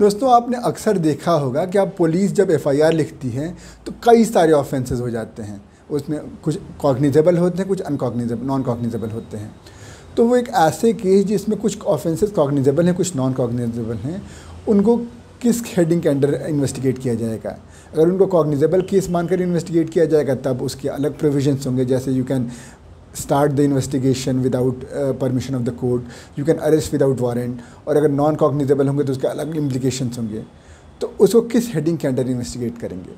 दोस्तों, आपने अक्सर देखा होगा कि आप पुलिस जब एफआईआर लिखती है तो कई सारे ऑफेंसेस हो जाते हैं। उसमें कुछ कॉग्निजेबल होते हैं, कुछ अनकॉग्निजेबल नॉन कॉग्निजेबल होते हैं। तो वो एक ऐसे केस जिसमें कुछ ऑफेंसेस कॉग्निजेबल हैं, कुछ नॉन कॉग्निजेबल हैं, उनको किस हेडिंग के अंडर इन्वेस्टिगेट किया जाएगा? अगर उनको कॉग्निजेबल केस मानकर इन्वेस्टिगेट किया जाएगा, तब उसके अलग प्रोविजंस होंगे, जैसे you can start the investigation without permission of the court you can arrest without warrant और अगर नॉन कॉग्निजेबल होंगे तो उसके अलग इम्प्लीकेशंस होंगे। तो उसको किस हेडिंग के अंडर इन्वेस्टिगेट करेंगे?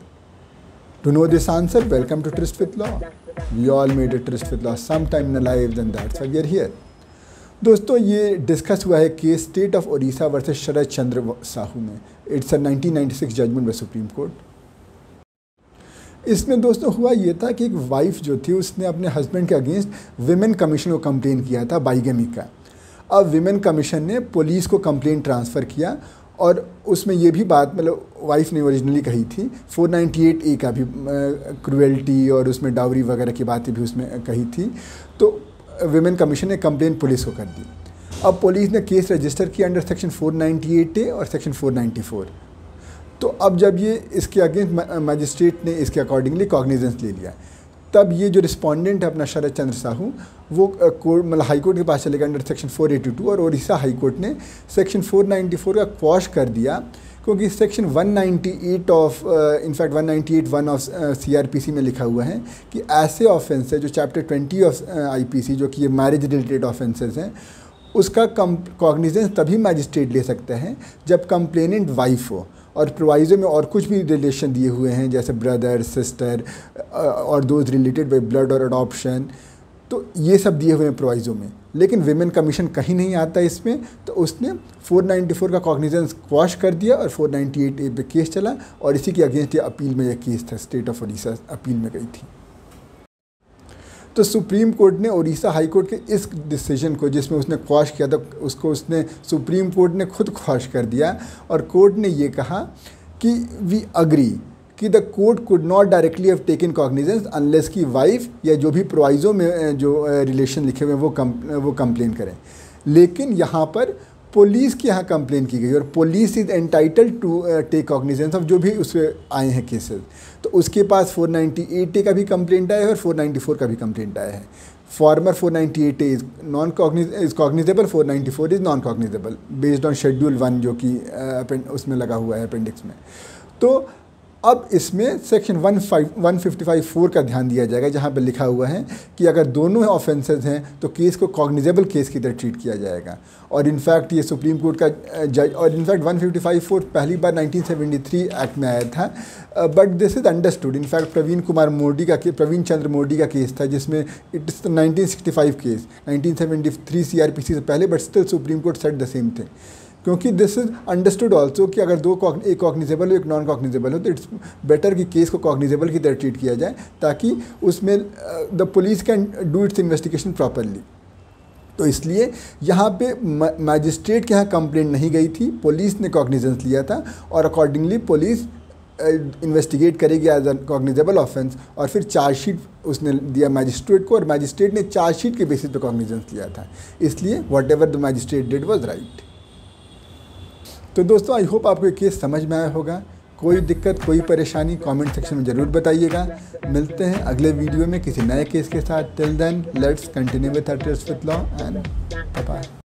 To know this answer welcome to tryst with law we all made a tryst with law some time in life then that's we are here दोस्तों, ये डिस्कस हुआ है case state of Odisha versus Sharad Chandra Sahu में। It's a 1996 judgement by Supreme Court इसमें दोस्तों हुआ ये था कि एक वाइफ जो थी, उसने अपने हस्बैंड के अगेंस्ट विमेन कमीशन को कंप्लेन किया था बाइगमी का। अब विमेन कमीशन ने पुलिस को कंप्लेन ट्रांसफ़र किया और उसमें ये भी बात मतलब वाइफ ने ओरिजिनली कही थी 498 ए का भी क्रुएल्टी और उसमें डावरी वगैरह की बातें भी उसमें कही थी। तो विमेन कमीशन ने कंप्लेन पुलिस को कर दी। अब पुलिस ने केस रजिस्टर किया अंडर सेक्शन 498 ए और सेक्शन 494 तो अब जब ये इसके अगेंस्ट मजिस्ट्रेट ने इसके अकॉर्डिंगली कॉग्निजेंस ले लिया, तब ये जो रिस्पोंडेंट है अपना शरद चंद्र साहू, वो कोर्ट मतलब हाई कोर्ट के पास चले गए अंडर सेक्शन 482 और उड़ीसा हाई कोर्ट ने सेक्शन 494 का क्वाश कर दिया, क्योंकि section 198 of in fact 198 one of CrPC में लिखा हुआ है कि ऐसे ऑफेंस है जो चैप्टर 20 ऑफ़ आईपीसी जो कि ये मैरिज रिलेटेड ऑफेंसेस हैं, उसका कॉग्निजेंस तभी मैजिस्ट्रेट ले सकते हैं जब कंप्लेनेंट वाइफ हो। और प्रोवाइजो में और कुछ भी रिलेशन दिए हुए हैं, जैसे ब्रदर सिस्टर और दोज रिलेटेड बाई ब्लड और अडॉप्शन तो ये सब दिए हुए हैं प्रोवाइजो में। लेकिन विमेन कमीशन कहीं नहीं आता इसमें तो उसने 494 का कॉग्निजेंस क्वाश कर दिया और 498 ए पे केस चला और इसी के अगेंस्ट ये अपील में यह केस था स्टेट ऑफ़ उड़ीसा अपील में गई थी। तो सुप्रीम कोर्ट ने उड़ीसा हाई कोर्ट के इस डिसीज़न को, जिसमें उसने क्वाश किया था, उसको उसने, सुप्रीम कोर्ट ने खुद क्वाश कर दिया और कोर्ट ने ये कहा कि वी अग्री कि the court could not directly have taken cognizance unless की वाइफ या जो भी प्रोवाइजो में जो रिलेशन लिखे हुए हैं, वो कम, वो कंप्लेन करें. लेकिन यहाँ पर पुलिस के यहाँ कंप्लेन की गई और police is entitle to take cognizance of जो भी उसमें आए हैं केसेस उसके पास 498 ए का भी कंप्लेंट आया है और 494 का भी कंप्लेंट आया है। Former four ninety eight is non is cognizable 494 is non cognizable based on schedule one जो कि उसमें लगा हुआ है अपेंडिक्स में। तो अब इसमें section one five one fifty five four का ध्यान दिया जाएगा, जहाँ पर लिखा हुआ है कि अगर दोनों ऑफेंसेस हैं तो केस को कॉग्निजेबल केस की तरह ट्रीट किया जाएगा। और इनफैक्ट ये सुप्रीम कोर्ट का जज और in fact one fifty five four पहली बार नाइनटीन सेवेंटी थ्री एक्ट में आया था। But this is understood in fact Praveen Kumar Modi का प्रवीण चंद्र मोदी का केस था, जिसमें it is nineteen sixty five case nineteen seventy three C R P C से पहले but still Supreme Court set the same thing क्योंकि this is understood also कि अगर दो एक कॉग्निजेबल हो, एक नॉन कॉग्निजेबल हो तो इट्स बेटर कि केस को कॉग्निजेबल की तरह ट्रीट किया जाए ताकि उसमें the police can do its investigation properly तो इसलिए यहाँ पे मैजिस्ट्रेट के यहाँ कंप्लेंट नहीं गई थी पुलिस ने कॉग्निजेंस लिया था और अकॉर्डिंगली पुलिस इन्वेस्टिगेट करेगी एज अ कॉग्निजेबल ऑफेंस और फिर चार्जशीट उसने दिया मैजिस्ट्रेट को और मैजिस्ट्रेट ने चार्जशीट के बेसिस पे कॉग्निजेंस लिया था। इसलिए whatever the magistrate did was right तो दोस्तों आई होप आपको केस समझ में आया होगा। कोई दिक्कत, कोई परेशानी कमेंट सेक्शन में ज़रूर बताइएगा। मिलते हैं अगले वीडियो में किसी नए केस के साथ। Till then let's continue with with law and bye